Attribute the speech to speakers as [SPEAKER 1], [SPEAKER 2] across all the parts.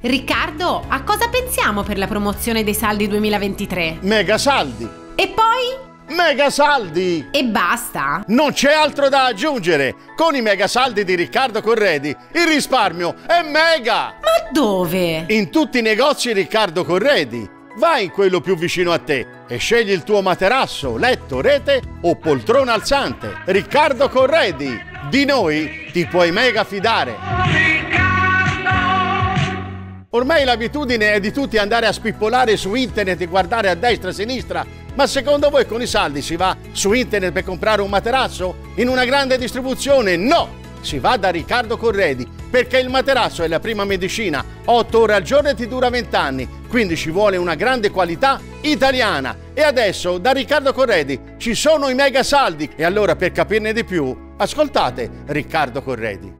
[SPEAKER 1] Riccardo, a cosa pensiamo per la promozione dei saldi 2023?
[SPEAKER 2] Mega saldi!
[SPEAKER 1] E poi?
[SPEAKER 2] Mega saldi!
[SPEAKER 1] E basta?
[SPEAKER 2] Non c'è altro da aggiungere! Con i mega saldi di Riccardo Corredi il risparmio è mega!
[SPEAKER 1] Ma dove?
[SPEAKER 2] In tutti i negozi Riccardo Corredi. Vai in quello più vicino a te e scegli il tuo materasso, letto, rete o poltrona alzante. Riccardo Corredi, di noi ti puoi mega fidare. Ormai l'abitudine è di tutti andare a spippolare su internet e guardare a destra e a sinistra, ma secondo voi con i saldi si va su internet per comprare un materasso? In una grande distribuzione? No! Si va da Riccardo Corredi, perché il materasso è la prima medicina, 8 ore al giorno e ti dura 20 anni, quindi ci vuole una grande qualità italiana. E adesso da Riccardo Corredi ci sono i mega saldi e allora per capirne di più, ascoltate Riccardo Corredi.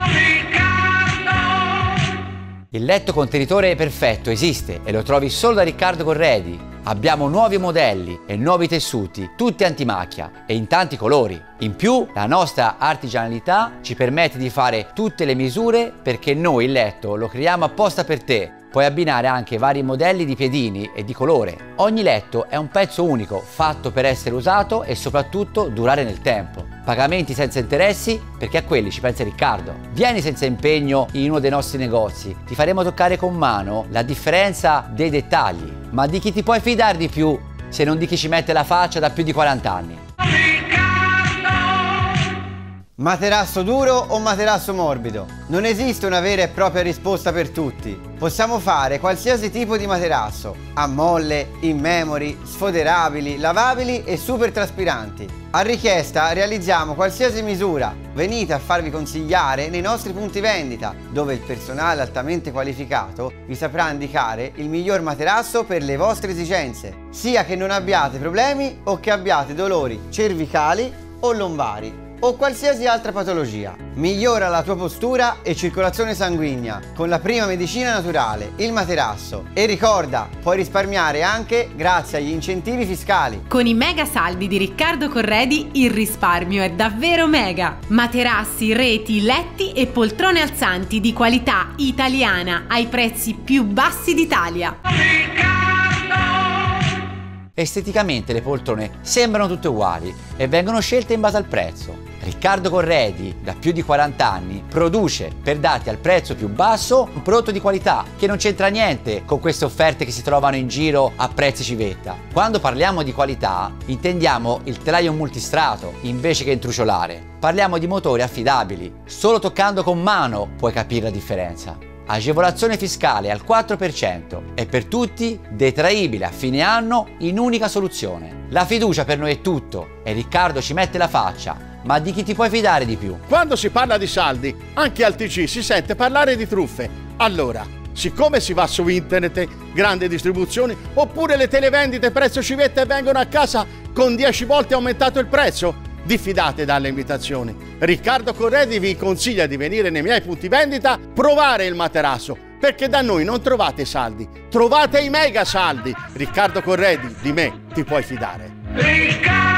[SPEAKER 3] Il letto contenitore perfetto esiste e lo trovi solo da Riccardo Corredi. Abbiamo nuovi modelli e nuovi tessuti, tutti antimacchia e in tanti colori. In più, la nostra artigianalità ci permette di fare tutte le misure perché noi il letto lo creiamo apposta per te Puoi abbinare anche vari modelli di piedini e di colore. Ogni letto è un pezzo unico, fatto per essere usato e soprattutto durare nel tempo. Pagamenti senza interessi perché a quelli ci pensa Riccardo. Vieni senza impegno in uno dei nostri negozi, ti faremo toccare con mano la differenza dei dettagli. Ma di chi ti puoi fidare di più se non di chi ci mette la faccia da più di 40 anni?
[SPEAKER 4] Materasso duro o materasso morbido? Non esiste una vera e propria risposta per tutti. Possiamo fare qualsiasi tipo di materasso, a molle, in memory, sfoderabili, lavabili e super traspiranti. A richiesta realizziamo qualsiasi misura. Venite a farvi consigliare nei nostri punti vendita, dove il personale altamente qualificato vi saprà indicare il miglior materasso per le vostre esigenze, sia che non abbiate problemi o che abbiate dolori cervicali o lombari o qualsiasi altra patologia. Migliora la tua postura e circolazione sanguigna con la prima medicina naturale, il materasso. E ricorda, puoi risparmiare anche grazie agli incentivi fiscali.
[SPEAKER 1] Con i mega saldi di Riccardo Corredi il risparmio è davvero mega. Materassi, reti, letti e poltrone alzanti di qualità italiana ai prezzi più bassi d'Italia.
[SPEAKER 3] Esteticamente le poltrone sembrano tutte uguali e vengono scelte in base al prezzo. Riccardo Corredi, da più di 40 anni, produce per darti al prezzo più basso un prodotto di qualità che non c'entra niente con queste offerte che si trovano in giro a prezzi civetta. Quando parliamo di qualità, intendiamo il telaio multistrato invece che intruciolare. Parliamo di motori affidabili. Solo toccando con mano puoi capire la differenza agevolazione fiscale al 4% e per tutti detraibile a fine anno in unica soluzione. La fiducia per noi è tutto e Riccardo ci mette la faccia ma di chi ti puoi fidare di più?
[SPEAKER 2] Quando si parla di saldi, anche al TG si sente parlare di truffe. Allora, siccome si va su internet, grandi distribuzioni, oppure le televendite prezzo civetta e vengono a casa con 10 volte aumentato il prezzo, diffidate dalle invitazioni. Riccardo Corredi vi consiglia di venire nei miei punti vendita, provare il materasso, perché da noi non trovate saldi, trovate i mega saldi. Riccardo Corredi, di me ti puoi fidare. Riccardo!